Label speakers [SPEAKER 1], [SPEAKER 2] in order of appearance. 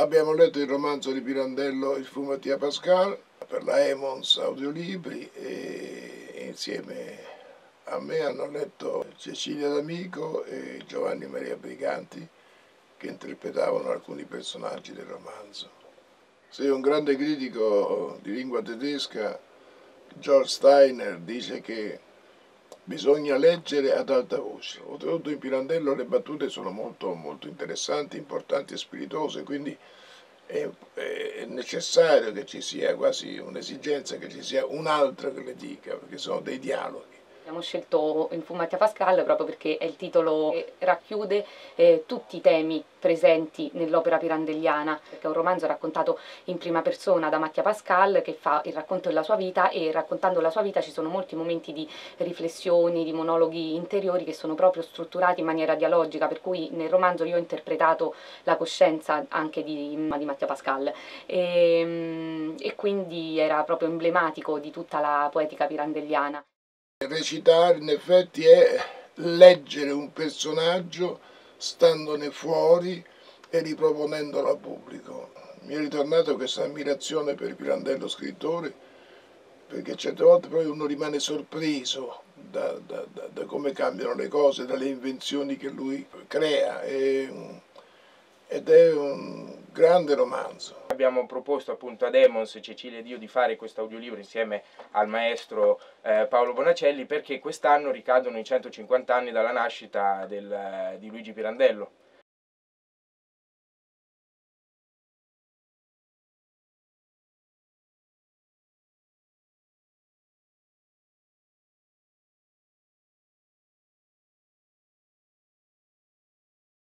[SPEAKER 1] Abbiamo letto il romanzo di Pirandello Il Fumatia Pascal per la Emons Audiolibri e insieme a me hanno letto Cecilia D'Amico e Giovanni Maria Briganti che interpretavano alcuni personaggi del romanzo. Sei un grande critico di lingua tedesca, George Steiner dice che bisogna leggere ad alta voce. Oltretutto in Pirandello le battute sono molto, molto interessanti, importanti e spiritose, quindi è, è necessario che ci sia quasi un'esigenza che ci sia un altro che le dica, perché sono dei dialoghi.
[SPEAKER 2] Abbiamo scelto Infumati a Pascal proprio perché è il titolo che racchiude eh, tutti i temi presenti nell'opera pirandelliana, perché è un romanzo raccontato in prima persona da Mattia Pascal che fa il racconto della sua vita e raccontando la sua vita ci sono molti momenti di riflessioni, di monologhi interiori che sono proprio strutturati in maniera dialogica, per cui nel romanzo io ho interpretato la coscienza anche di, di Mattia Pascal e, ehm, e quindi era proprio emblematico di tutta la poetica pirandelliana.
[SPEAKER 1] Recitare in effetti è leggere un personaggio standone fuori e riproponendolo al pubblico. Mi è ritornata questa ammirazione per Pirandello scrittore perché certe volte poi uno rimane sorpreso da, da, da, da come cambiano le cose, dalle invenzioni che lui crea e, ed è un grande romanzo.
[SPEAKER 3] Abbiamo proposto appunto ad Emons e Cecilia Dio di fare questo audiolibro insieme al maestro eh, Paolo Bonacelli perché quest'anno ricadono i 150 anni dalla nascita del, di Luigi Pirandello.